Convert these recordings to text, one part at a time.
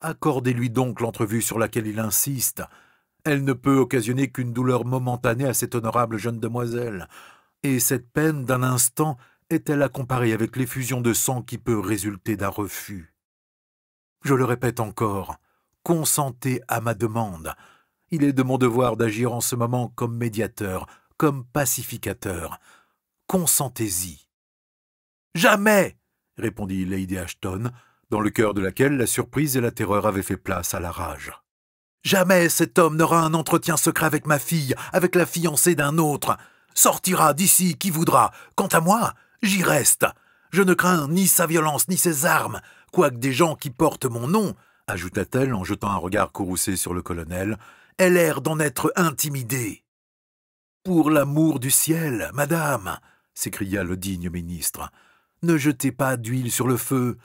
Accordez-lui donc l'entrevue sur laquelle il insiste. Elle ne peut occasionner qu'une douleur momentanée à cette honorable jeune demoiselle. Et cette peine d'un instant est-elle à comparer avec l'effusion de sang qui peut résulter d'un refus? Je le répète encore, consentez à ma demande. Il est de mon devoir d'agir en ce moment comme médiateur, comme pacificateur. Consentez-y. Jamais répondit Lady Ashton, dans le cœur de laquelle la surprise et la terreur avaient fait place à la rage. Jamais cet homme n'aura un entretien secret avec ma fille, avec la fiancée d'un autre. Sortira d'ici qui voudra. Quant à moi, j'y reste. Je ne crains ni sa violence ni ses armes, quoique des gens qui portent mon nom, ajouta-t-elle en jetant un regard courroucé sur le colonel, aient l'air d'en être intimidés. Pour l'amour du ciel, madame, s'écria le digne ministre, ne jetez pas d'huile sur le feu.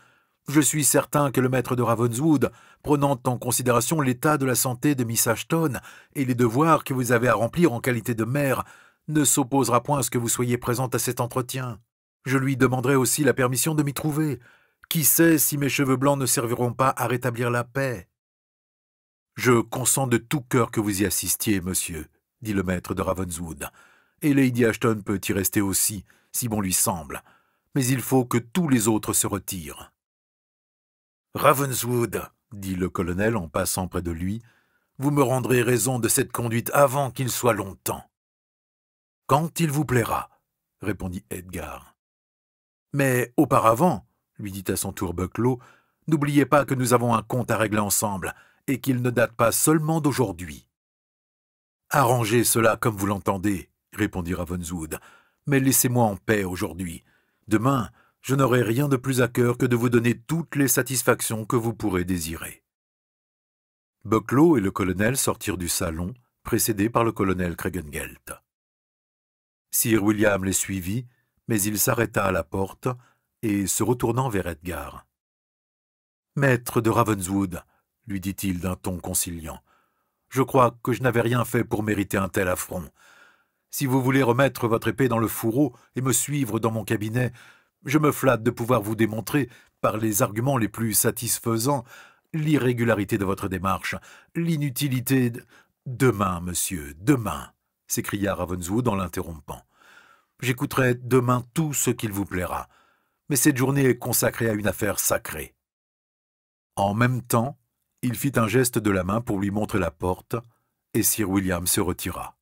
Je suis certain que le maître de Ravenswood, prenant en considération l'état de la santé de Miss Ashton et les devoirs que vous avez à remplir en qualité de mère, ne s'opposera point à ce que vous soyez présente à cet entretien. Je lui demanderai aussi la permission de m'y trouver. Qui sait si mes cheveux blancs ne serviront pas à rétablir la paix? Je consens de tout cœur que vous y assistiez, monsieur, dit le maître de Ravenswood, et Lady Ashton peut y rester aussi, si bon lui semble, mais il faut que tous les autres se retirent. Ravenswood, dit le colonel en passant près de lui, vous me rendrez raison de cette conduite avant qu'il soit longtemps. Quand il vous plaira, répondit Edgar. Mais auparavant, lui dit à son tour Bucklow, n'oubliez pas que nous avons un compte à régler ensemble, et qu'il ne date pas seulement d'aujourd'hui. Arrangez cela comme vous l'entendez, répondit Ravenswood, mais laissez-moi en paix aujourd'hui. Demain, je n'aurai rien de plus à cœur que de vous donner toutes les satisfactions que vous pourrez désirer. Bucklow et le colonel sortirent du salon, précédés par le colonel Kregengelt. Sir William les suivit, mais il s'arrêta à la porte et, se retournant vers Edgar. Maître de Ravenswood, lui dit-il d'un ton conciliant, je crois que je n'avais rien fait pour mériter un tel affront. Si vous voulez remettre votre épée dans le fourreau et me suivre dans mon cabinet, je me flatte de pouvoir vous démontrer, par les arguments les plus satisfaisants, l'irrégularité de votre démarche, l'inutilité de... Demain, monsieur, demain, s'écria Ravenswood en l'interrompant. J'écouterai demain tout ce qu'il vous plaira, mais cette journée est consacrée à une affaire sacrée. En même temps, il fit un geste de la main pour lui montrer la porte, et Sir William se retira.